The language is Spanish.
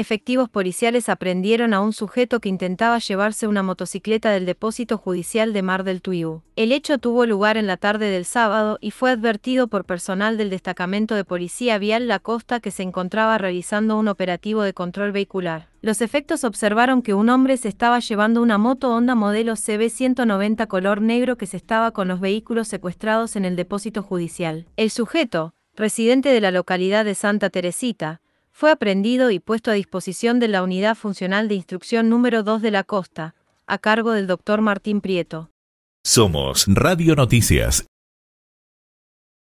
efectivos policiales aprendieron a un sujeto que intentaba llevarse una motocicleta del depósito judicial de Mar del Tuyú. El hecho tuvo lugar en la tarde del sábado y fue advertido por personal del destacamento de policía vial La Costa que se encontraba realizando un operativo de control vehicular. Los efectos observaron que un hombre se estaba llevando una moto Honda modelo CB190 color negro que se estaba con los vehículos secuestrados en el depósito judicial. El sujeto, residente de la localidad de Santa Teresita, fue aprendido y puesto a disposición de la Unidad Funcional de Instrucción número 2 de la Costa, a cargo del doctor Martín Prieto. Somos Radio Noticias